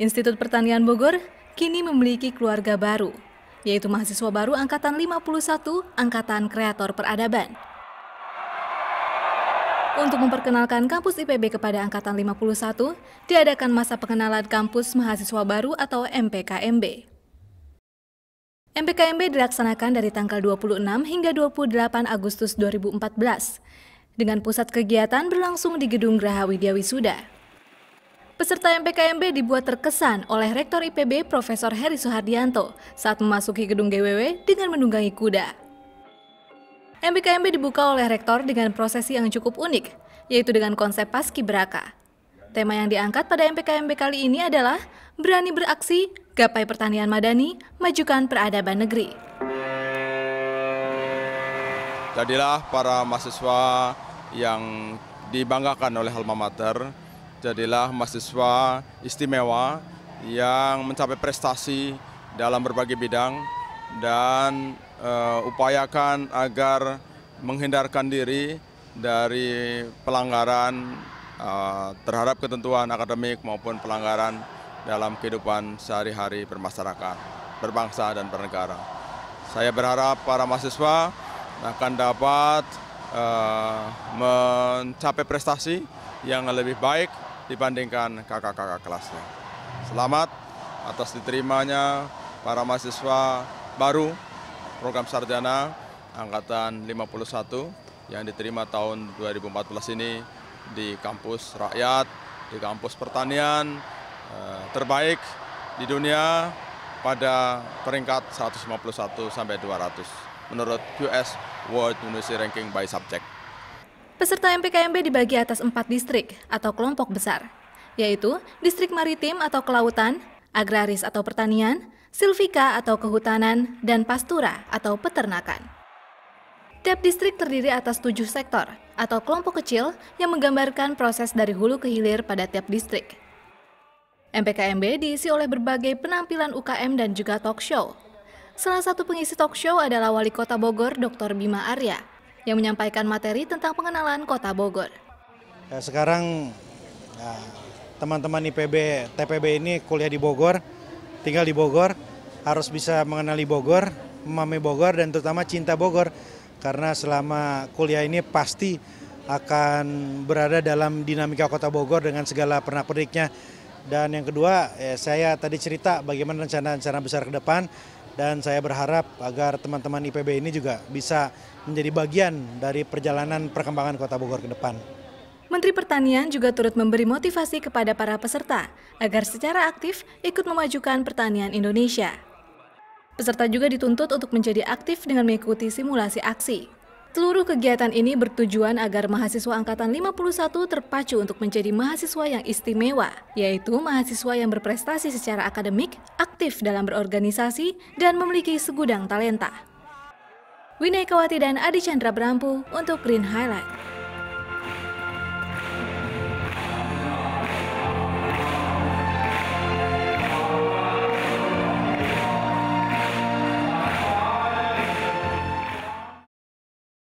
Institut Pertanian Bogor kini memiliki keluarga baru, yaitu mahasiswa baru Angkatan 51, Angkatan Kreator Peradaban. Untuk memperkenalkan kampus IPB kepada Angkatan 51, diadakan masa pengenalan kampus mahasiswa baru atau MPKMB. MPKMB dilaksanakan dari tanggal 26 hingga 28 Agustus 2014, dengan pusat kegiatan berlangsung di Gedung Graha Widya Wisuda. Peserta MPKMB dibuat terkesan oleh Rektor IPB Profesor Heri Suhardianto saat memasuki gedung GWW dengan menunggangi kuda. MPKMB dibuka oleh Rektor dengan prosesi yang cukup unik, yaitu dengan konsep Paski Braka. Tema yang diangkat pada MPKMB kali ini adalah Berani Beraksi, Gapai Pertanian Madani, Majukan Peradaban Negeri. Jadilah para mahasiswa yang dibanggakan oleh alma mater, jadilah mahasiswa istimewa yang mencapai prestasi dalam berbagai bidang dan uh, upayakan agar menghindarkan diri dari pelanggaran uh, terhadap ketentuan akademik maupun pelanggaran dalam kehidupan sehari-hari bermasyarakat, berbangsa dan bernegara. Saya berharap para mahasiswa akan dapat uh, mencapai prestasi yang lebih baik dibandingkan kakak-kakak kelasnya. Selamat atas diterimanya para mahasiswa baru program sarjana angkatan 51 yang diterima tahun 2014 ini di kampus rakyat, di kampus pertanian, Eh, terbaik di dunia pada peringkat 151 sampai 200 menurut US World University Ranking by Subject. Peserta MPKMB dibagi atas empat distrik atau kelompok besar, yaitu distrik maritim atau kelautan, agraris atau pertanian, silvika atau kehutanan, dan pastura atau peternakan. Tiap distrik terdiri atas tujuh sektor atau kelompok kecil yang menggambarkan proses dari hulu ke hilir pada tiap distrik. MPKMB diisi oleh berbagai penampilan UKM dan juga talk show. Salah satu pengisi talk show adalah Wali Kota Bogor, Dr. Bima Arya, yang menyampaikan materi tentang pengenalan Kota Bogor. Ya, sekarang ya, teman-teman ya, IPB, TPB ini kuliah di Bogor, tinggal di Bogor, harus bisa mengenali Bogor, memahami Bogor, dan terutama cinta Bogor. Karena selama kuliah ini pasti akan berada dalam dinamika kota Bogor dengan segala pernak-perniknya dan yang kedua, eh, saya tadi cerita bagaimana rencana-rencana besar ke depan dan saya berharap agar teman-teman IPB ini juga bisa menjadi bagian dari perjalanan perkembangan Kota Bogor ke depan. Menteri Pertanian juga turut memberi motivasi kepada para peserta agar secara aktif ikut memajukan pertanian Indonesia. Peserta juga dituntut untuk menjadi aktif dengan mengikuti simulasi aksi. Seluruh kegiatan ini bertujuan agar mahasiswa angkatan 51 terpacu untuk menjadi mahasiswa yang istimewa, yaitu mahasiswa yang berprestasi secara akademik, aktif dalam berorganisasi, dan memiliki segudang talenta. Winai Kawati dan Adi Chandra Brampu untuk Green Highlight.